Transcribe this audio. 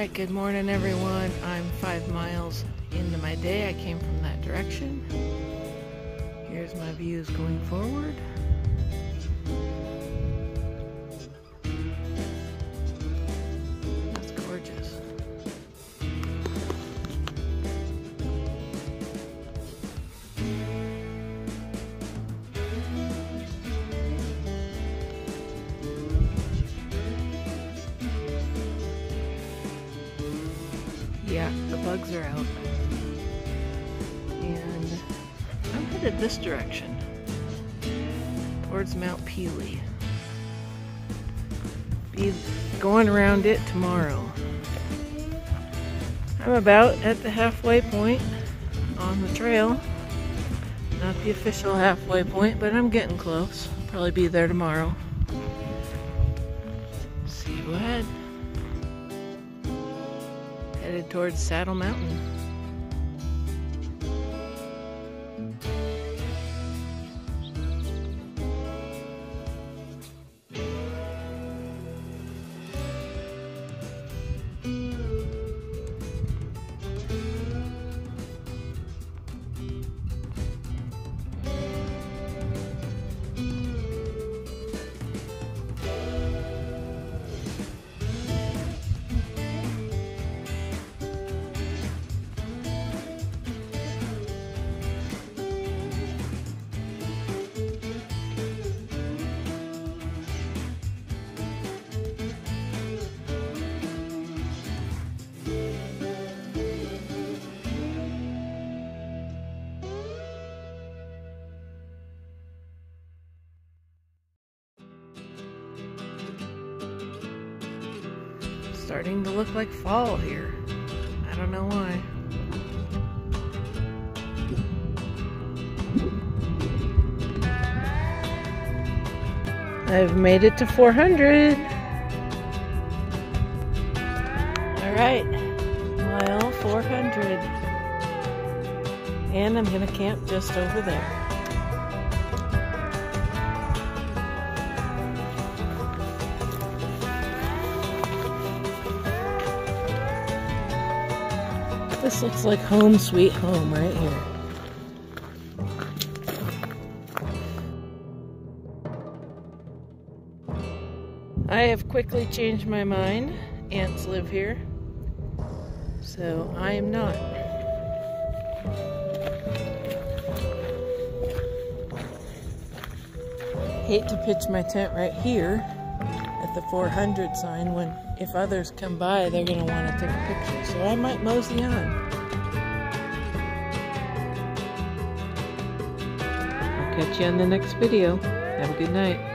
Alright, good morning everyone. I'm five miles into my day. I came from that direction. Here's my views going forward. Yeah, the bugs are out. And I'm headed this direction towards Mount Peeley. Be going around it tomorrow. I'm about at the halfway point on the trail. Not the official halfway point, but I'm getting close. Probably be there tomorrow. See you ahead headed towards Saddle Mountain. Starting to look like fall here. I don't know why. I've made it to 400. All right, mile 400. And I'm gonna camp just over there. This looks like home sweet home right here. I have quickly changed my mind. Ants live here. So I am not. Hate to pitch my tent right here at the 400 sign when if others come by they're going to want to take a picture. So I might mosey on. I'll catch you on the next video. Have a good night.